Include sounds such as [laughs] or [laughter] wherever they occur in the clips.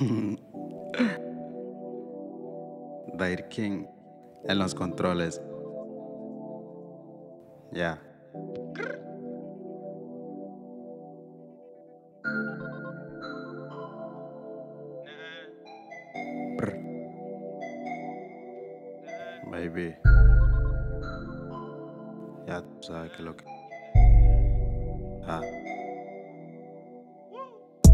[laughs] Dair King en los controles. Ya. Baby. Ya sabes que lo que. Ah.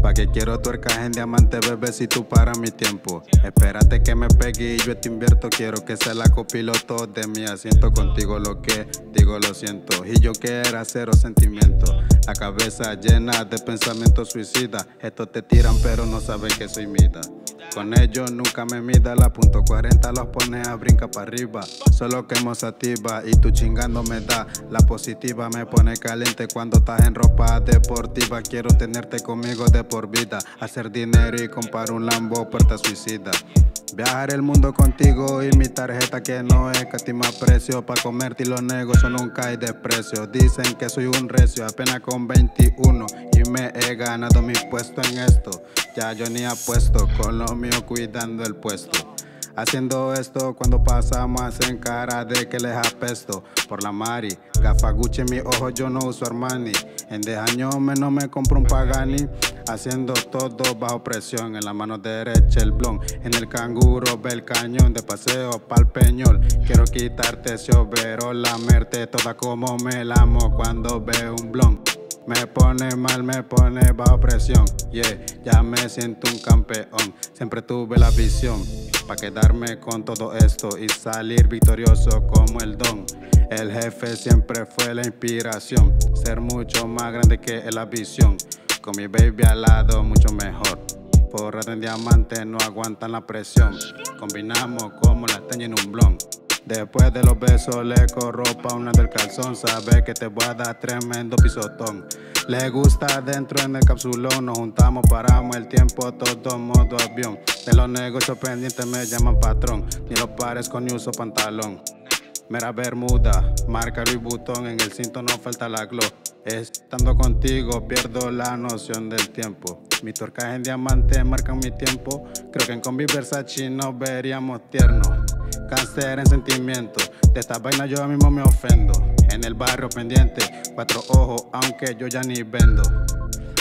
Pa' que quiero tu en diamante, bebé, si tú para mi tiempo. Espérate que me pegue y yo te invierto. Quiero que sea la copiloto de mi asiento. Contigo lo que digo lo siento. Y yo que era cero sentimiento. La cabeza llena de pensamientos suicidas. Estos te tiran, pero no saben que soy mida. Con ellos nunca me mida, la punto 40 los pone a brincar para arriba. Solo quemo sativa y tú chingando me da. La positiva me pone caliente cuando estás en ropa deportiva. Quiero tenerte conmigo de por vida. Hacer dinero y comprar un Lambo, puerta suicida. Viajar el mundo contigo y mi tarjeta que no es más precio. Pa' comerte y los negocios nunca hay desprecio. Dicen que soy un recio, apenas con 21 y me he ganado mi puesto en esto. Ya yo ni apuesto con lo mío cuidando el puesto. Haciendo esto cuando pasamos en cara de que les apesto por la mari. Gafa Gucci en mi ojo, yo no uso Armani. En 10 años menos me compro un Pagani. Haciendo todo bajo presión. En la mano derecha el blon. En el canguro ve el cañón de paseo pa'l peñol. Quiero quitarte ese la merte toda como me la amo cuando veo un blon. Me pone mal, me pone bajo presión. Yeah, ya me siento un campeón. Siempre tuve la visión para quedarme con todo esto y salir victorioso como el don. El jefe siempre fue la inspiración. Ser mucho más grande que la visión. Con mi baby al lado, mucho mejor. Porras en diamante no aguantan la presión. Combinamos como la teña en un blon. Después de los besos le corro pa' una del calzón. Sabe que te voy a dar tremendo pisotón. Le gusta dentro en el capsulón. Nos juntamos, paramos el tiempo, todo modo avión. De los negocios pendientes me llaman patrón. Ni los pares con ni uso pantalón. Mera bermuda, marca Louis Vuitton. En el cinto no falta la glow. Estando contigo pierdo la noción del tiempo. Mi torcaje en diamante marcan mi tiempo. Creo que en Combi Versace nos veríamos tiernos. Cáncer en sentimiento. De esta vaina yo mismo me ofendo. En el barrio pendiente, cuatro ojos, aunque yo ya ni vendo.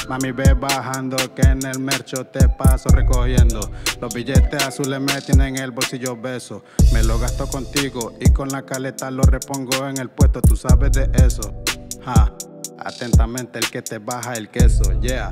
Mami ve bajando que en el mercho te paso recogiendo. Los billetes azules me tienen en el bolsillo beso. Me lo gasto contigo y con la caleta lo repongo en el puesto. Tú sabes de eso. Ja, atentamente el que te baja el queso. Yeah.